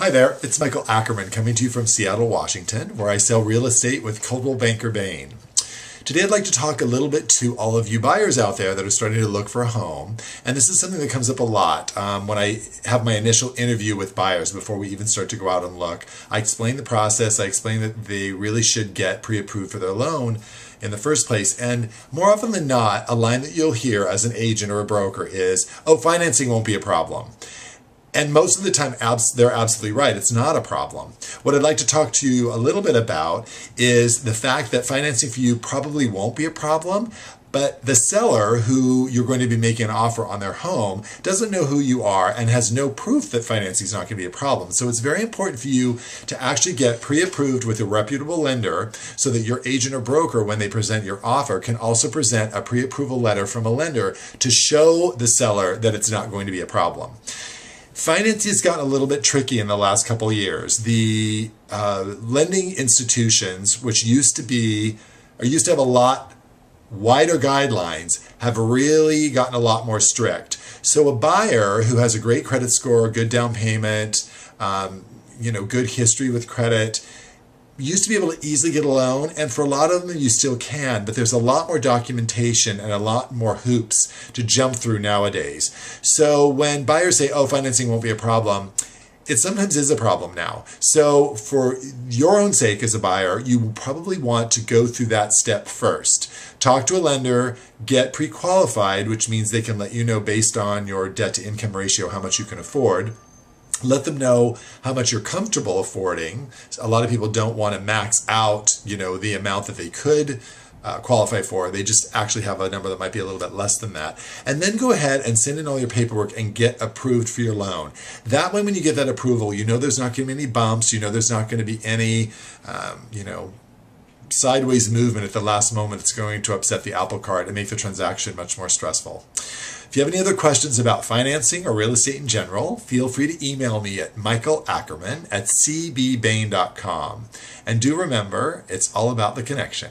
Hi there, it's Michael Ackerman coming to you from Seattle, Washington, where I sell real estate with Coldwell Banker Bain. Today I'd like to talk a little bit to all of you buyers out there that are starting to look for a home. And this is something that comes up a lot um, when I have my initial interview with buyers before we even start to go out and look. I explain the process, I explain that they really should get pre-approved for their loan in the first place. And more often than not, a line that you'll hear as an agent or a broker is, oh, financing won't be a problem. And most of the time, abs- they're absolutely right. It's not a problem. What I'd like to talk to you a little bit about is the fact that financing for you probably won't be a problem, but the seller who you're going to be making an offer on their home doesn't know who you are and has no proof that financing is not going to be a problem. So it's very important for you to actually get pre-approved with a reputable lender so that your agent or broker, when they present your offer, can also present a pre-approval letter from a lender to show the seller that it's not going to be a problem. Financing has gotten a little bit tricky in the last couple years. The uh, lending institutions, which used to be, or used to have a lot wider guidelines, have really gotten a lot more strict. So a buyer who has a great credit score, good down payment, um, you know, good history with credit, used to be able to easily get a loan, and for a lot of them, you still can, but there's a lot more documentation and a lot more hoops to jump through nowadays. So when buyers say, oh, financing won't be a problem, it sometimes is a problem now. So for your own sake as a buyer, you probably want to go through that step first. Talk to a lender, get pre-qualified, which means they can let you know based on your debt to income ratio how much you can afford let them know how much you're comfortable affording. A lot of people don't want to max out, you know, the amount that they could uh, qualify for. They just actually have a number that might be a little bit less than that. And then go ahead and send in all your paperwork and get approved for your loan. That way, when you get that approval, you know there's not going to be any bumps. You know there's not going to be any, um, you know, sideways movement at the last moment that's going to upset the apple cart and make the transaction much more stressful. If you have any other questions about financing or real estate in general, feel free to email me at Michael Ackerman at cbbain.com. And do remember, it's all about the connection.